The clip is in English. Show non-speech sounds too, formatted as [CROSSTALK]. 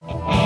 Oh. [LAUGHS]